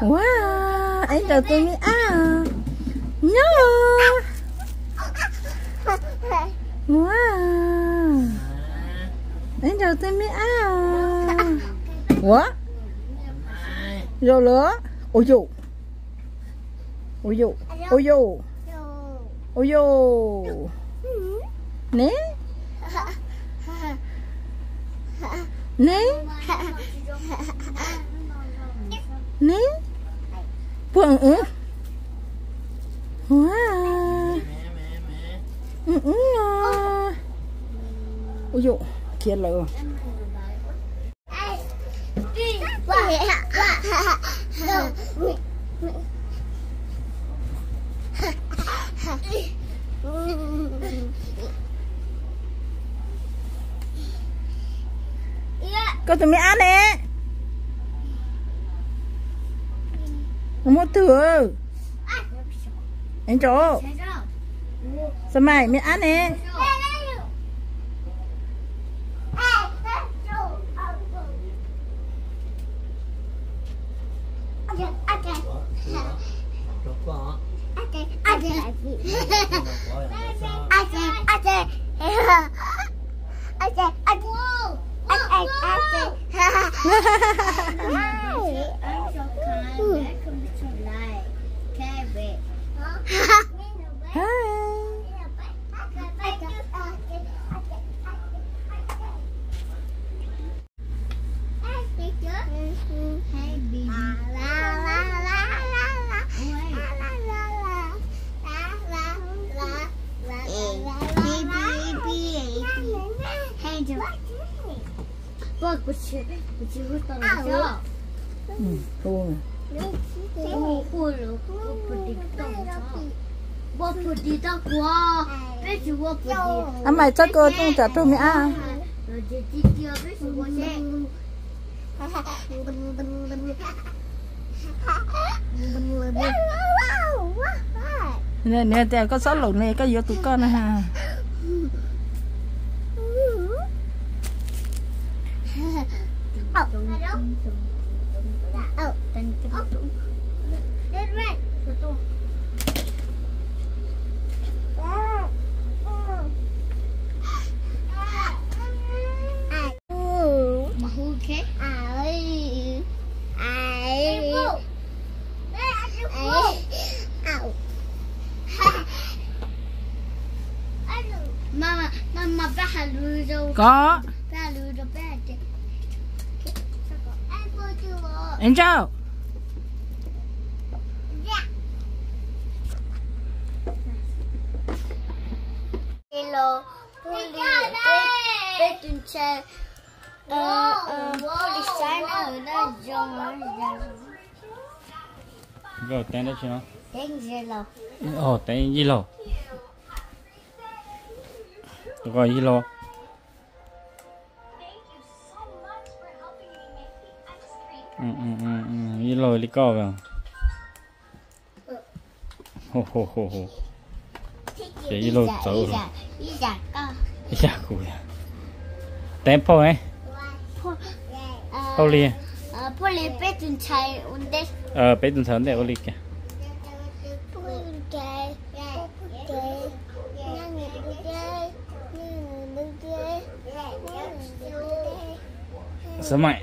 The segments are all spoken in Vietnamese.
Wow, anh chào tôi mi à. No. Wow. Anh chào tôi mi à. quá Rồi lửa. Ôi dù. Ôi dù. Ôi dù. Ôi dụ. Nè. Nè. Nè. Vâng ừ. hóa à? Ừ ừ. À. Ôi dụ. Kia lửa. cô tụi mẹ ăn nè. Một thử. Anh chỗ. Sao mày mày ăn nè. Bak bu çi bu çi hurtalaca. Ừ, thua rồi. Ô ô lô ô bự đi tông cha. Wo bự đi ta quá. Bé chú wo bự đi. À mày cho cô tung trả tụi mày ăn. Rồi chị chị kia chú wo sẽ. Nè nè tè có sáu lùn này có vô tụi con nè ha. Có. Anh vô chưa? Anh chào. Hello, Poli, Betun Che, Poli Sign ở đây rồi. Rồi tên đó chứ nó. Tên gì là? Ồ tên gì lô. Gọi gì lô. Ừ ừ ừ ừ gì lô đi co vào. Hô hô hô hô. Cái gì lô 走了。Ý giả con. Dạ cùi. Tên po ấy. Poli. Poli Che, Ờ sớm để Poli kìa. Sao mày?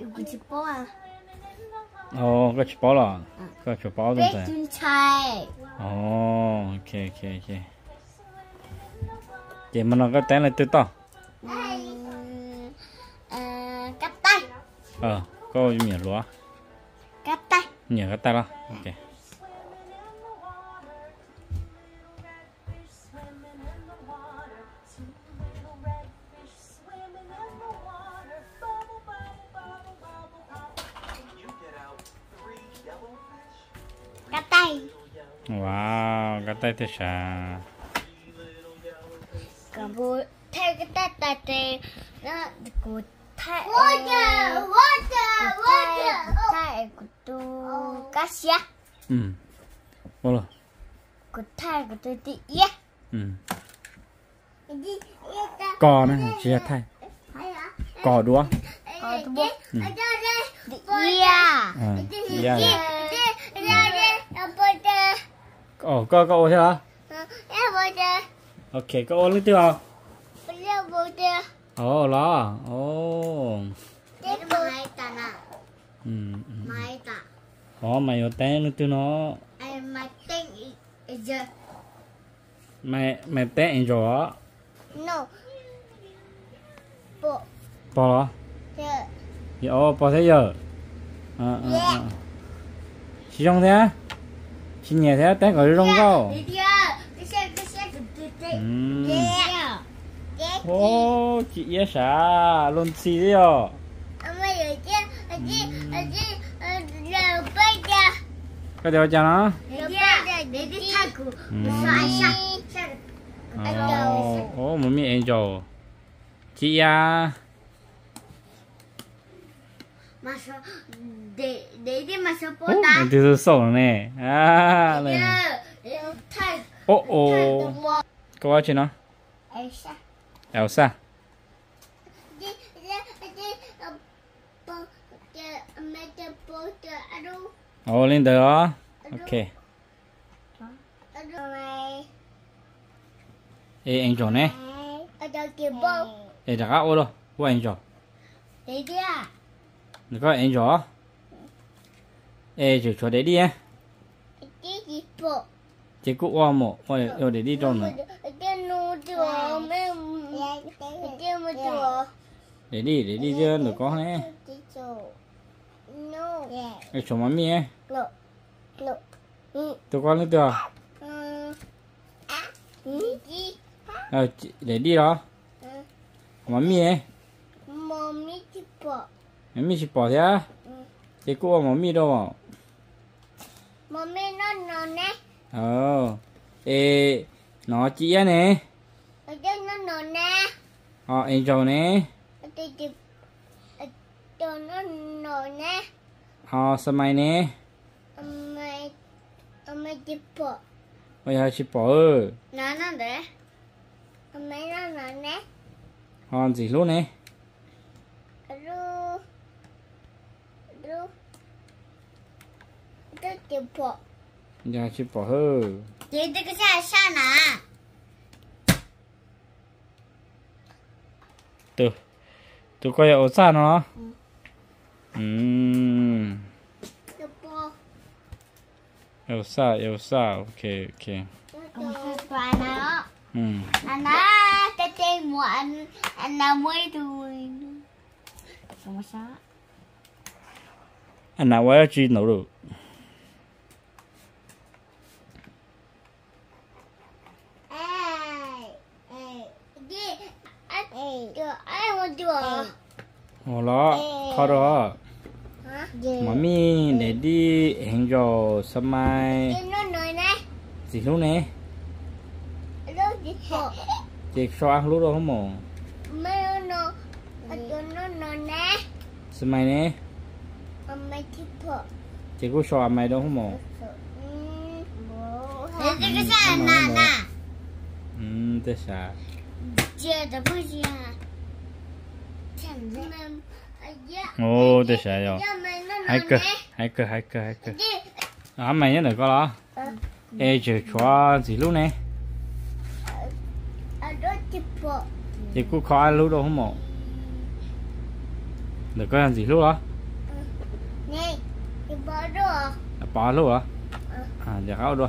hồi chạy. Itu itu ibu cepo ah. Ồ có chụp báo rồi. Có chụp báo tuần rồi. Betun chai. Ồ ok ok ok. Vậy mà nó có té là từ to. Cắt tay. Ờ có nhiều lúa. Cắt tay. Nhiều cái tay đó. Ok. Wow cái tay thế sao cả bộ thay cái tay tay tay nó của thay water water water thay của tu cá xia ừ bao lâu của thay của tu đi yeah ừ cò này chia thay cò đũa tu bố đi yeah à dạ yeah ồ có có ô thế hả? Em bố chơi ok có ô lên chưa em bố chơi ồ lo ồ. Thế mai ta nè, ừ ừ. mai ta. ồ mày ở té lên từ nó. Anh mà tên giờ. Mày mày anh rồi no. Bộ. Bỏ lo giờ. Dạ ô bỏ thế giờ. À à à. Chỉ trong thế chỉ nhẹ thế té gọi trong câu đi đi ô chị yên sao luôn xì đấy bây giờ cái điều cho nó đi ồ một miệng anh rồi chị à để đi mà sao bố ô ta? mình từ sổ này à này giờ thay ô ô. Có ai trên nó ai sao Elsa. Cho alo ồ lên đó. Ok. alo mày ê anh rồi nè. Ê đã ô đâu. Của anh rồi đi đi à. Được có anh rồi ê chịu cho để đi á. Chỉ cụ qua một ôi ôi để đi nữa mu chùa để đi để đi chứ được có nè chỗ. Mami ấy. No no ừ. Tôi có được ừ. Ừ đi ờ chị- để đi đó. Mami ấy. Mommy đi bố mami chỉ bỏ thế á? Chỉ cụ qua mami đâu mommy nó nó nè. Ờ ê nó chị á nè. Ở đây nó nó nè. Ờ anh rồi nè. Ở đây ở đây nó nó nè. Ờ sao mày nè mày mày đi bố ôi hai chỉ bỏ nó nó để mày nó nó nè. Ờ gì luôn nè. Ru ru đây đi bố giờ chỉ bỏ hơ Chị这个下下哪？ từ từ coi ở xa nó ừm这不， Elsa Elsa ok ok 公司管了。 ừm 奶奶，在这么安安那么多。什么啥？ anh nào quay chi nấu được 哎 哎我就啊 ồ đó khó đó mami để đi hẹn rồi sao mai 你弄弄呢？ gì lúc nè 弄几口？ chị cho ăn lúc đâu không mồ 没有弄，我就弄弄呢。 sao mai nè 我没几口。 chị có cho ăn mày đâu không mồ 嗯，你这个下哪哪？ ừm thế sao 接着不行。 오 됐어요 할거 할거 할거 할거 안 많이 넣을 거라 애저 좋아 지루네 chị cứ khó lú đâu không mổ được có làm gì lú đó nè bỏ lú à bỏ lú à à giờ khao đua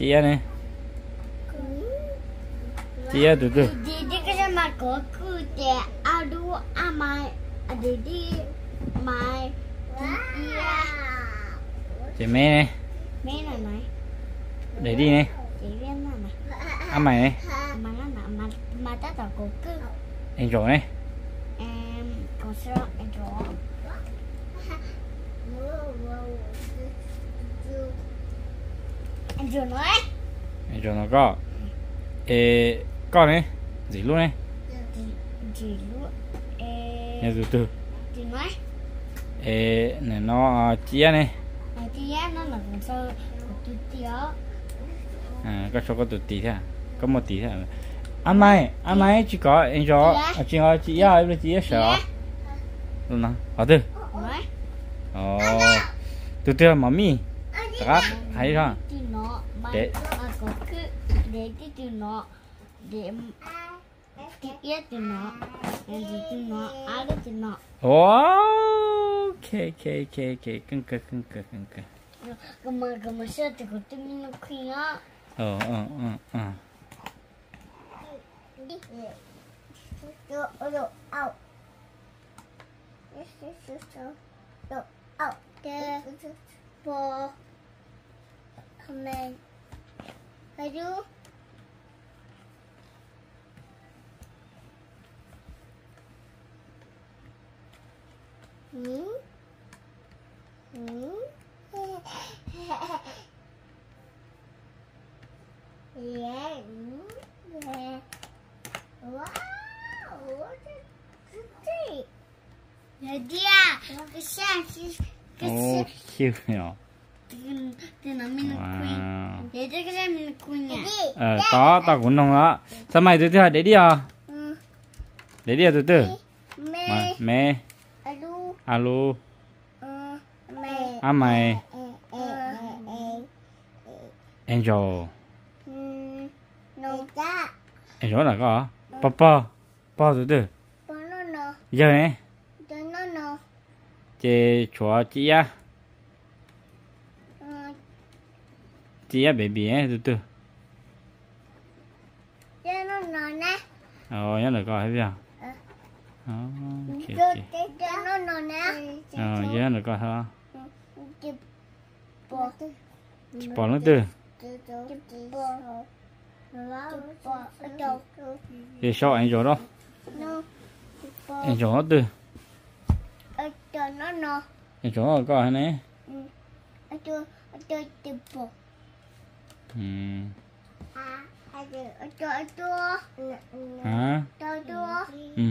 chị em này chị em từ từ đi đi cái gì mà có cứ để à đu à mai. À đi đi mai à. Chị mẹ này. Mấy này này để đi viên này này ăn mày. Này. Mà nó nọ mà mà ta tao có cứ anh rồi này. Em có sao em rõ em rồi nói anh rồi nó có ê có này gì luôn này. Chỉ chỉ lúc nhà em từ. Chỉ nói ê này nó chị em này. Á nó là con sơ của tôi tía à có số có từ tí thôi à? có một tí thôi à? ăn mày ăn mày chỉ có anh rồi à chỉ có chị em với chị em sợ. Luôn nào ở nói ồ. Từ từ mà mi các hay không thì nó mà Để- mà có cứ để thì từ nó để cái yết từ nó em gì từ nó ai đó từ nó 오, 오케이, 오케이, 오케이, 오케이. 끊겨, 끊겨, 끊겨. cái mà cái mà sơ thì của tôi mình nó khuyên á 어, 어, 어, 어. Bò Hôm nay Hãy chú Ừ Ừ Yeah. Yeah. Wow. Pretty. Nadia, cái sang cái ờ có tao cũng nông đó. Sao mày từ từ để đi à để đi à từ từ? Mẹ. Mẹ. alo à mày. Ừ. Angel. Angel là có papa papa từ từ. Giờ này chị chúa chị à chị à baby ấy từ từ. Ờ, nhớ là có hay chưa? Ờ. Ờ, ok. nó nó nè. Ờ, nhớ là có hả? Chụp. Bố. Bỏ nó từ. Đâu? Để cho angel đó. Angel nó từ. Nó có hay này. Ở hả? Ừ.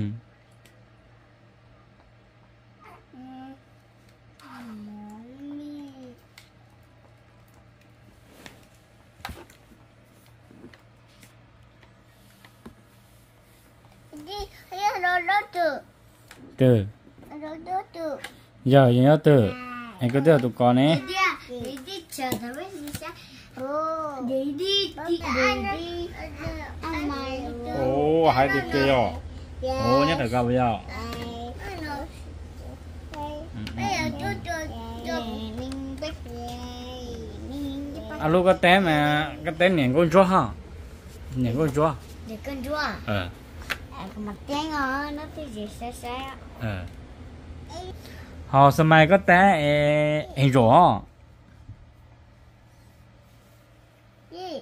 Từ. Rồi nhớ từ. Anh cứ đưa tụi con ấy. Nhớ được bây giờ. Bây giờ tôi tôi tôi mình biết Alo cái té mà cái té nhện con chó hả? Nhện con chó. để con à Ờ, mặt tiếng nó nó thì gì sẽ sẽ ờ. Họ sao mai có té ê, anh rõ. gì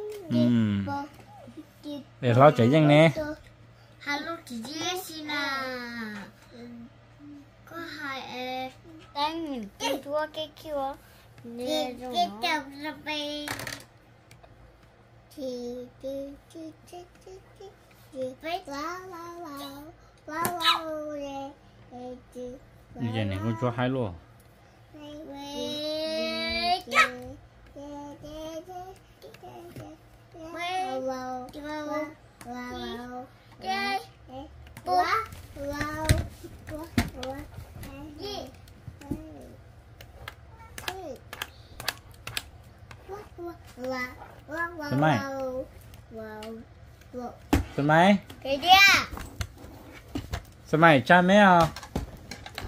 nó nổ 에, 폰종에. ôi ôi trời trời nó nổ 폰종에 có là. chụp chụp nó 음. bộ chụp Để lo chạy nhanh nè. Hello chị Jessina Có hai Tuấn mày Tuấn mày Cái à Tuấn mai? cha mẹ à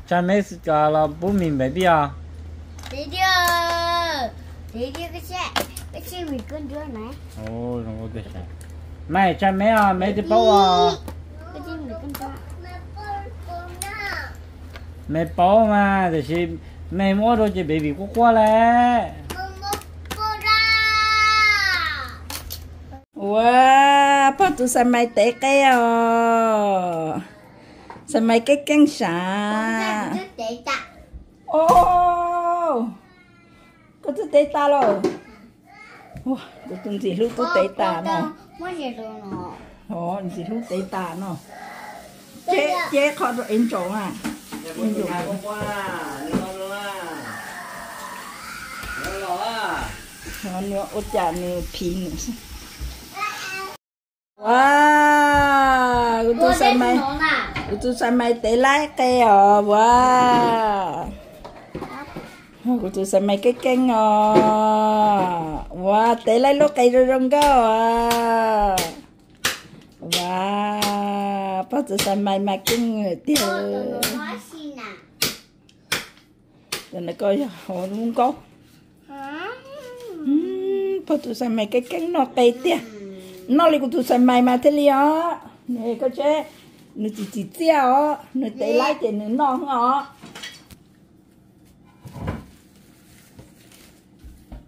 Cha mẹ ờ, là bố mình bé bia Thế kia Thế kia cái xe. Cái xe mình con đứa này. Ồ nó có thể sao mẹ cha mẹ à mẹ đi bao à. Cái xe mình con đứa mẹ bao mà thì chỉ mẹ mua đồ chỉ baby quá quá lẽ wow bắt tụ sân mai té cái à. Sân mai cái căng xả ô có tụ té ta rồi wow tụ tụ gì lúc tụ té ta nó Mua gì rồi nó ồ gì lúc té ta nó chế chế khó rồi em chỗ à em chỗ nó nữa út chả nữa. Pin wow Mua sân đến mai nó nè tụ sân mai té lái cái à wow Cô tu sa mai cái canh à. Wow, té lại lúc cây rồi rong cơ à. Wow, tu sa mai mà kinh người tiêu. Rồi nó coi hồ luôn có. Bắt tu sa mai cái canh nó cây tiêu. Nó lại cô tu sa mai mà thế li á. Nè có chứ. Nó chỉ chỉ tiêu, nó té lại thì nó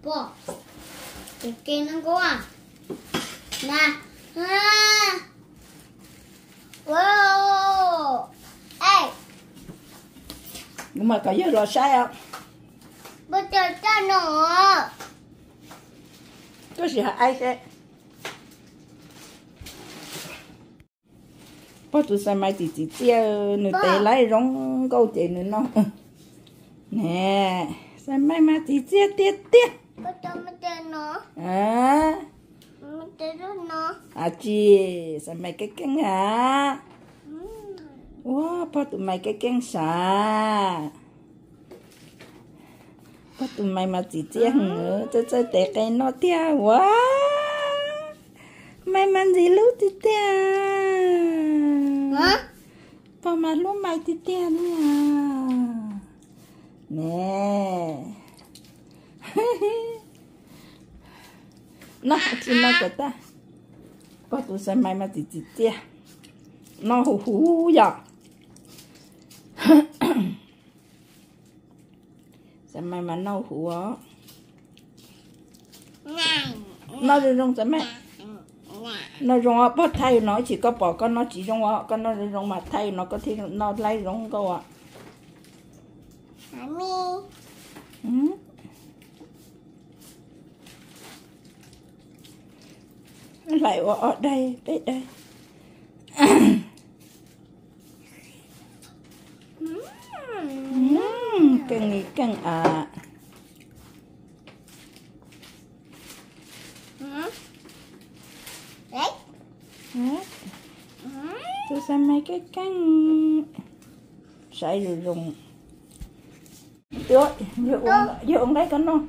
non ngọ. Bố Cái kia nó có à? Nè. À Wow. Ê. Nhưng mà có giờ rồi sai không? Bố chờ cho nó có gì hả ai sẽ bắt tụi sao mai chỉ chỉ chia nửa tê lấy rong câu chị nữa nó. Nè sao mai mà chỉ chia tiết tiết À à chị sao mai cái căng hả? Wow bắt tụi mày cái căng xả. Bắt tụi mày mà chỉ chia nữa cho cho tê cái nó tia wow. Mày mang gì lúc thì tia Hả? Bà mà lúc mày thì tiền nè Nè Nó chỉ nó của ta. Có tụi xe mày mà chỉ chỉ tia. Nó hú hú giờ Xe mày mà nó hú Này Nó đi rong xe mày nó rong á bắt thay nó chỉ có bỏ con nó chỉ rong á con nó rong mà thay nó có thể nó lấy rong câu ạ. Hả mi ừ. lại ở, đây đây đây càng nghĩ à? Đấy Hả? tôi xem mấy cái canh sải rồi rùng Được, vừa uống, vừa uống đấy con non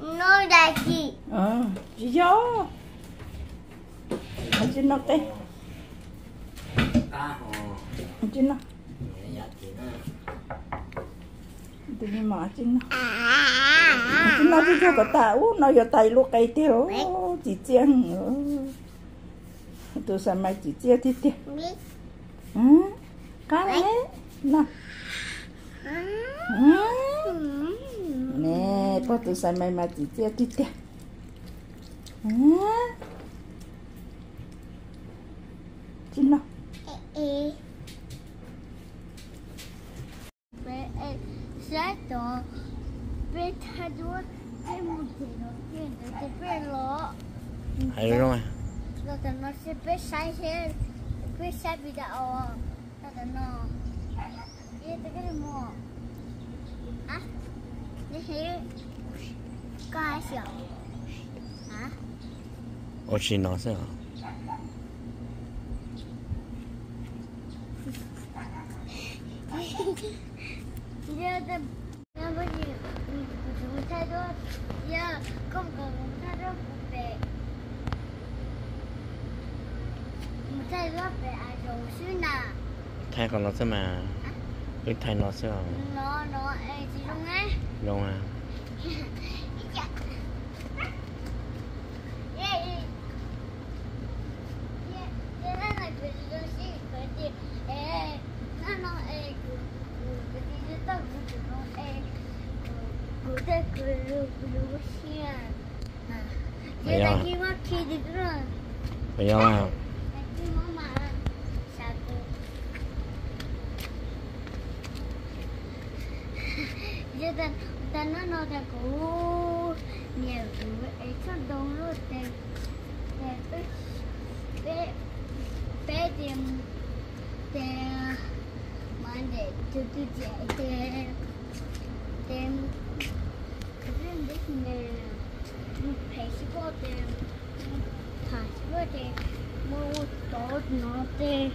Nó là gì? Ờ, chỉ gió Ở trên nó cái Ở trên nó. Tự nhiên mà ở trên nó Ở trên nó chứ cho chiên. Nữa Tôi sẽ mày chỉ chia thì tiêu Biết Ừ, cá đấy. Nào. Ừ. Nè, bố tôi sẽ mày mà chỉ chia thì tiêu Ừ. Trên nó Ê Bé ê Sẽ đó Bé thay đua Bé một thể nó kia Nó sẽ bé lọ hay rồi Nó sẽ nó sẽ bé sai sẽ Bé sai bị đạo Nó sẽ nó Ê, tôi cái này mua 你是高还小？啊？我去拿上。 giờ ta làm cái gì chúng ta đó giờ không có chúng ta đó về chúng ta đó về ai dùng xí nà thay còn nó sẽ mà. Cái thay nó sẽ nó nó ai chỉ đúng đấy đúng à bây Giờ ta ta nó nó ta cố nhiều thứ ấy cho đông luôn để để bé bé bé tìm để mà để từ từ chạy để để cái gì đấy nè phải sĩ có để thả sĩ có để mua tốt nó để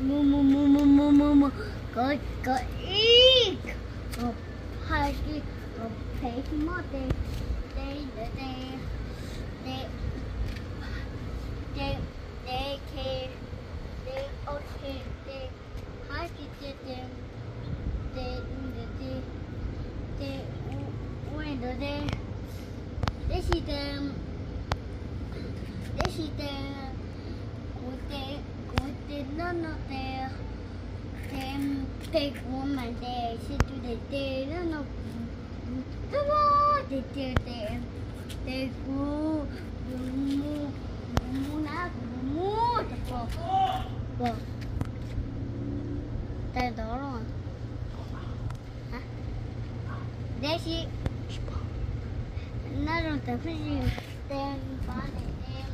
mua mua mua mua mua mua mua có có ít có hai cái có phải cái món để để để để để để để cái để ok để hai cái để để để để để để when the để để gì để để gì để của để của để nó nó để để để của để để của mu mu na mu tập bộ bộ tại đó rồi hả để gì nó rồi tập cái gì tên phá để tên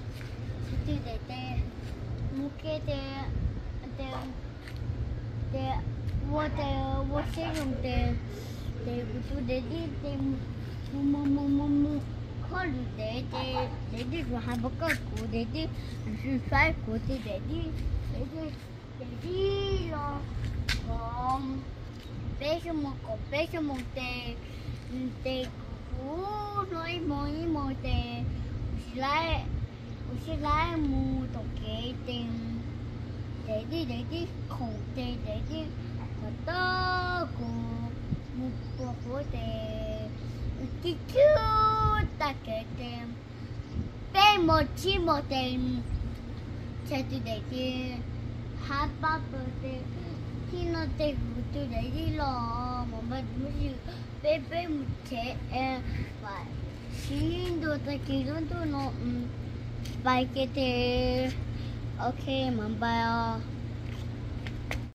sẽ tu để tên mu kia tên tên で、我的我形容的的不住的的的么么么么 mon copé, je montais, montais gros, rồi mỗi mỗi tè, chỉ lại, chỉ lại mu tổ kế tiền, để đi để đi khổng tè để đi, mà tơ cô mu bộ bộ tè, ừ, chỉ chú ta kế tè, bé một chi một tè, chạy đi để đi, hai ba bữa tè để khi nó để của tôi để đi lo mà mình mới gì bé bé một trẻ em và xin đồ ta kỳ luôn tôi nó phải cái tiền ok mà bao